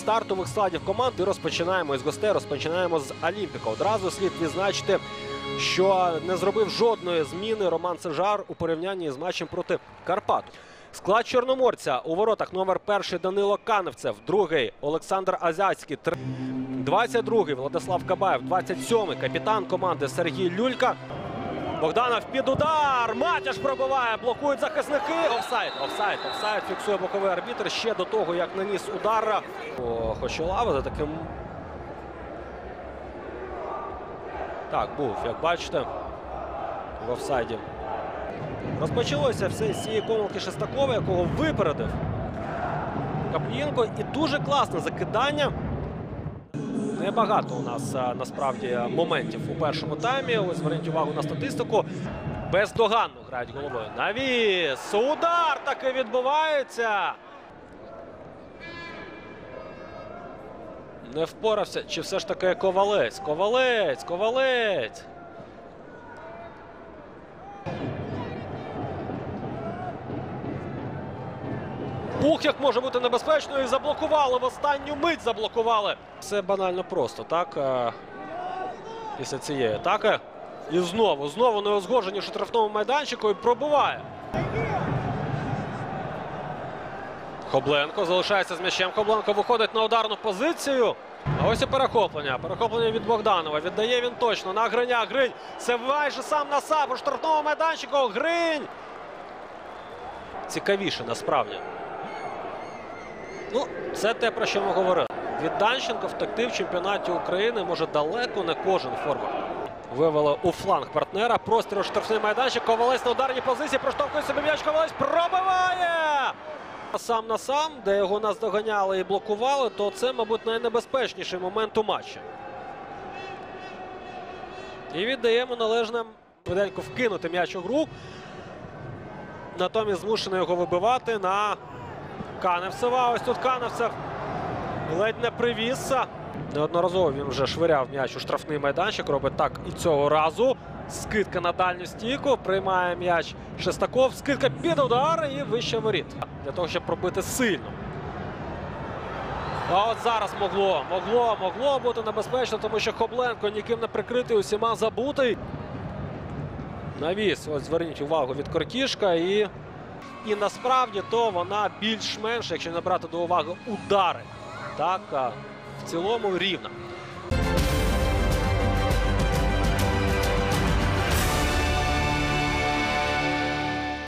стартових складів команд і розпочинаємо із гостей. Розпочинаємо з Олімпіка. Одразу слід відзначити, що не зробив жодної зміни Роман Сежар у порівнянні з матчем проти Карпату. Склад Чорноморця у воротах номер перший Данило Каневцев, другий Олександр Азяцький, тр- 22-й Владислав Кабаєв, 27-й капітан команди Сергій Люлька. Богданов під удар. Матяш пробиває, блокують захисники. Офсайд, офсайд, офсайд. Фіксує боковий арбітр ще до того, як наніс удар. Хочолава за таким. Так, був, як бачите, в офсайді. Розпочалося все з цієї помилки Шестакова, якого випередив Каплієнко. І дуже класне закидання. Небагато у нас насправді моментів у першому таймі. Ось зверніть увагу на статистику. Бездоганно грають головою. Навіс! Удар таки відбувається. Не впорався. Чи все ж таки ковалець? Ковалець, ковалець. Ух, як може бути небезпечно, і заблокували в останню мить заблокували. Все банально просто, так? е, Після цієї атаки. І знову, знову неузгоджені в штрафному майданчику і пробиває. Хобленко залишається з м'ячем. Хобленко виходить на ударну позицію. А ось і перехоплення. Перехоплення від Богданова. Віддає він точно на Гриня. Гринь. Це майже сам на сам у майданчику. Гринь. Цікавіше насправді. Ну, це те, про що ми говорили. Від Данченко втекти в чемпіонаті України може далеко не кожен форвард. Вивели у фланг партнера. Простір у штрафний майданчик. Ковалець на ударній позиції. Проштовхує собі м'яч. Ковалець пробиває! Сам на сам, де його наздоганяли і блокували, то це, мабуть, найнебезпечніший момент у матчі. І віддаємо належним швиденько вкинути м'яч у гру. Натомість змушений його вибивати на Каневцева. Ось тут Каневцев ледь не привізся. Неодноразово він вже швиряв м'яч у штрафний майданчик. Робить так і цього разу. Скидка на дальню стійку. Приймає м'яч Шестаков. Скидка під удар і вище воріт. Для того, щоб пробити сильно. А от зараз могло, могло, могло бути небезпечно, тому що Хобленко ніким не прикритий, усіма забутий. Навіс, ось зверніть увагу від Кортішка і. І насправді то вона більш-менш, якщо не брати до уваги удари, так в цілому рівна.